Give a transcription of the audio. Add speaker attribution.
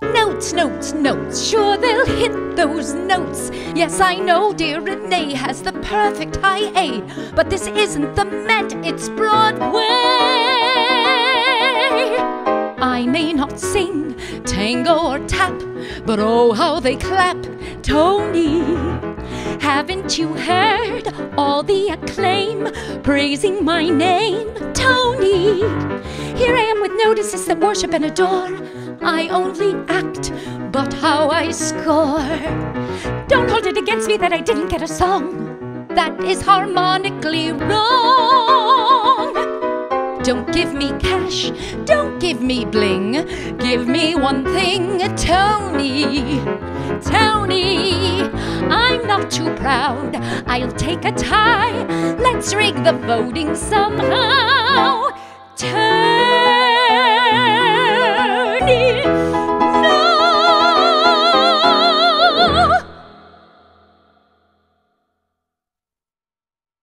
Speaker 1: Notes, notes, notes, sure they'll hit those notes. Yes, I know dear Renee has the perfect high A, but this isn't the Met, it's Broadway. I may not sing tango or tap, but oh, how they clap, Tony. Haven't you heard all the acclaim praising my name, Tony? Here I am with notices that worship and adore. I only act, but how I score. Don't hold it against me that I didn't get a song. That is harmonically wrong. Don't give me cash, don't give me bling. Give me one thing, Tony. Tony, I'm not too proud. I'll take a tie. Let's rig the voting somehow. Tony.